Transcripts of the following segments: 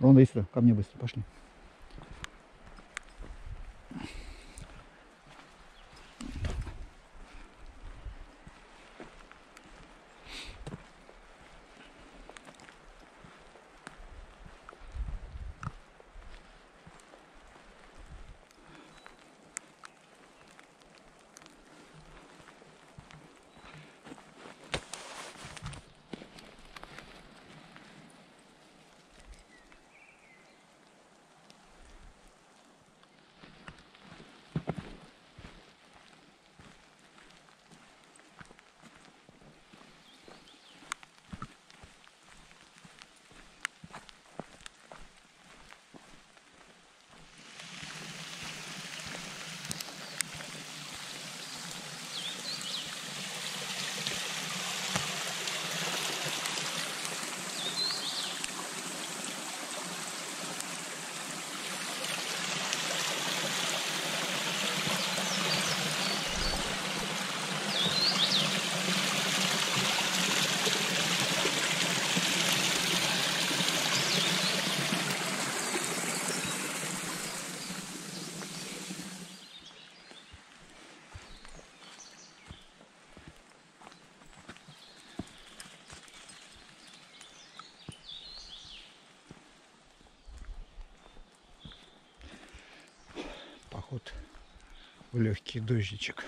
Вон, иди сюда, ко мне быстро, пошли. Поход в легкий дождичек.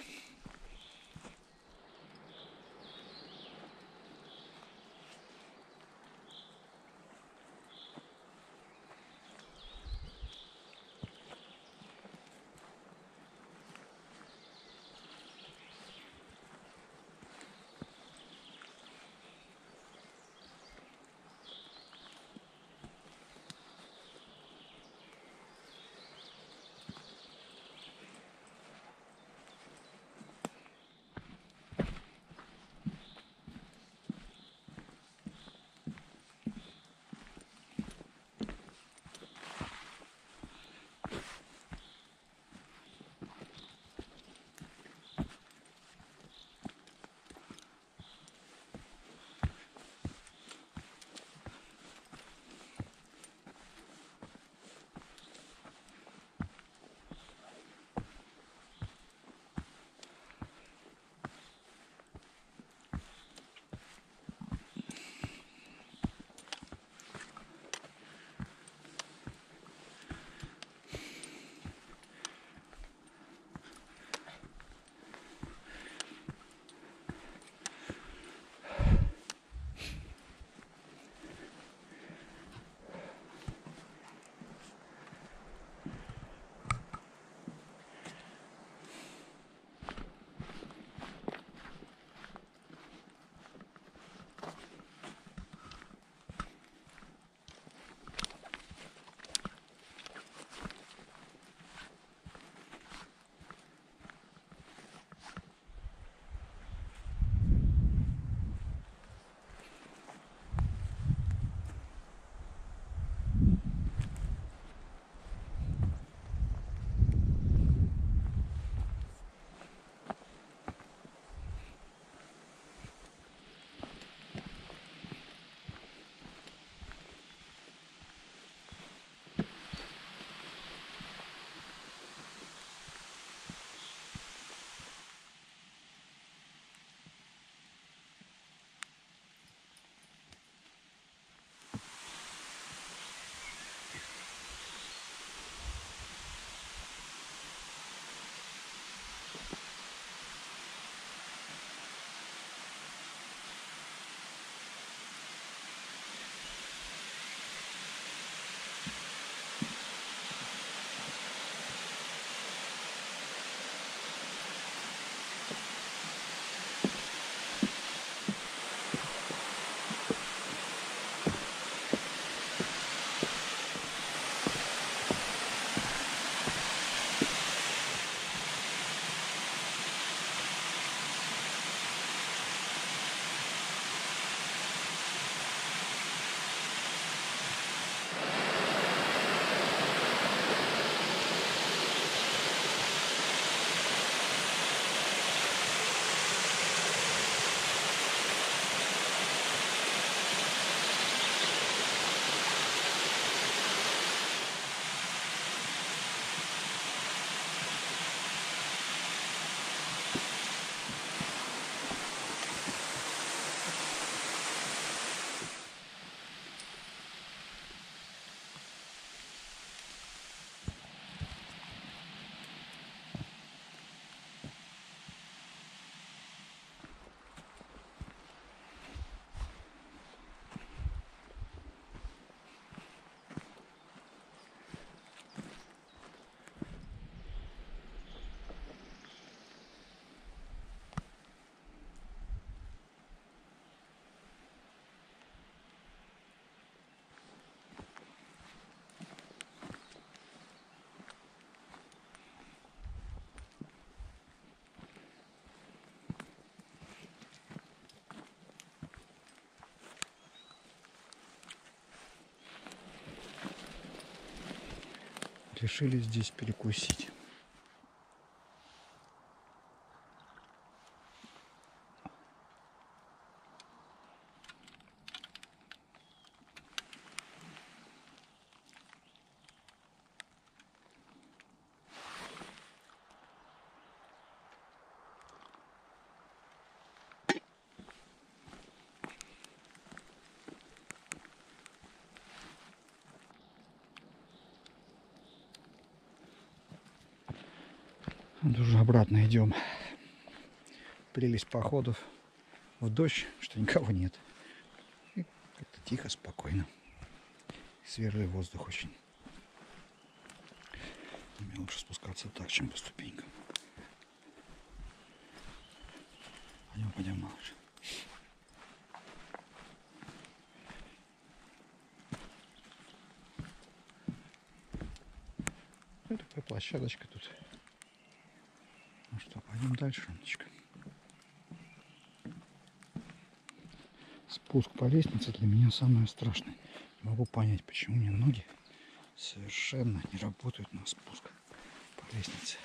Решили здесь перекусить. Вот уже обратно идем. Прелесть походов в дождь, что никого нет. Как-то тихо, спокойно. Свежий воздух очень. Мне лучше спускаться так, чем по ступенькам. Пойдем, пойдем, малыш. Ну, такая площадочка тут. Пойдем дальше, Ромочка. Спуск по лестнице для меня самое страшное. Не могу понять, почему мне ноги совершенно не работают на спуск по лестнице.